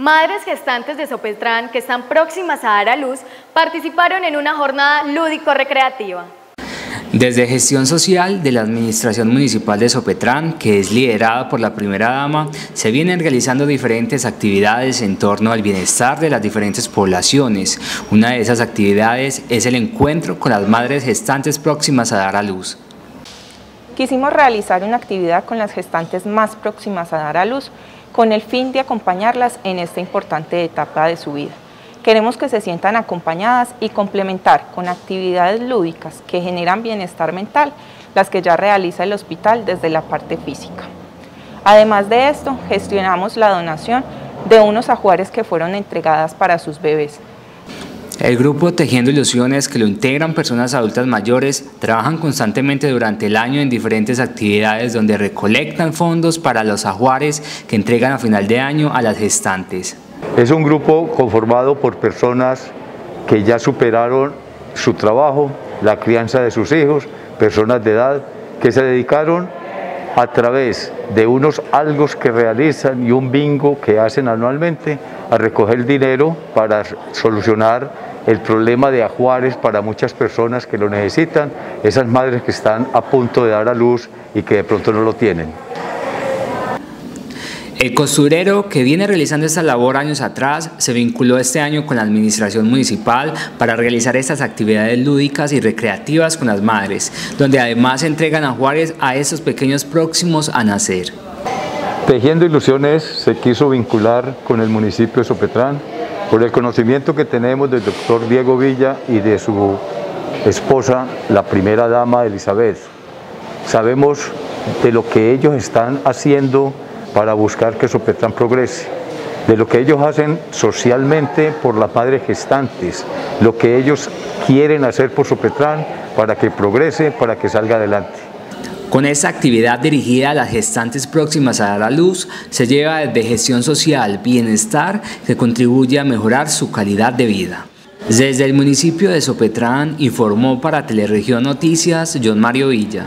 Madres gestantes de Sopetrán que están próximas a dar a luz participaron en una jornada lúdico-recreativa. Desde Gestión Social de la Administración Municipal de Sopetrán, que es liderada por la primera dama, se vienen realizando diferentes actividades en torno al bienestar de las diferentes poblaciones. Una de esas actividades es el encuentro con las madres gestantes próximas a dar a luz. Quisimos realizar una actividad con las gestantes más próximas a dar a luz, con el fin de acompañarlas en esta importante etapa de su vida. Queremos que se sientan acompañadas y complementar con actividades lúdicas que generan bienestar mental, las que ya realiza el hospital desde la parte física. Además de esto, gestionamos la donación de unos ajuares que fueron entregadas para sus bebés, el grupo Tejiendo Ilusiones, que lo integran personas adultas mayores, trabajan constantemente durante el año en diferentes actividades donde recolectan fondos para los ajuares que entregan a final de año a las gestantes. Es un grupo conformado por personas que ya superaron su trabajo, la crianza de sus hijos, personas de edad que se dedicaron a través de unos algos que realizan y un bingo que hacen anualmente a recoger dinero para solucionar el problema de ajuares para muchas personas que lo necesitan, esas madres que están a punto de dar a luz y que de pronto no lo tienen. El costurero que viene realizando esta labor años atrás se vinculó este año con la administración municipal para realizar estas actividades lúdicas y recreativas con las madres, donde además entregan ajuares a esos pequeños próximos a nacer. Tejiendo Ilusiones se quiso vincular con el municipio de Sopetrán por el conocimiento que tenemos del doctor Diego Villa y de su esposa, la primera dama Elizabeth, sabemos de lo que ellos están haciendo para buscar que Sopetrán progrese, de lo que ellos hacen socialmente por las madres gestantes, lo que ellos quieren hacer por Sopetrán para que progrese, para que salga adelante. Con esta actividad dirigida a las gestantes próximas a dar a luz, se lleva desde gestión social, bienestar, que contribuye a mejorar su calidad de vida. Desde el municipio de Sopetrán informó para Teleregión Noticias John Mario Villa.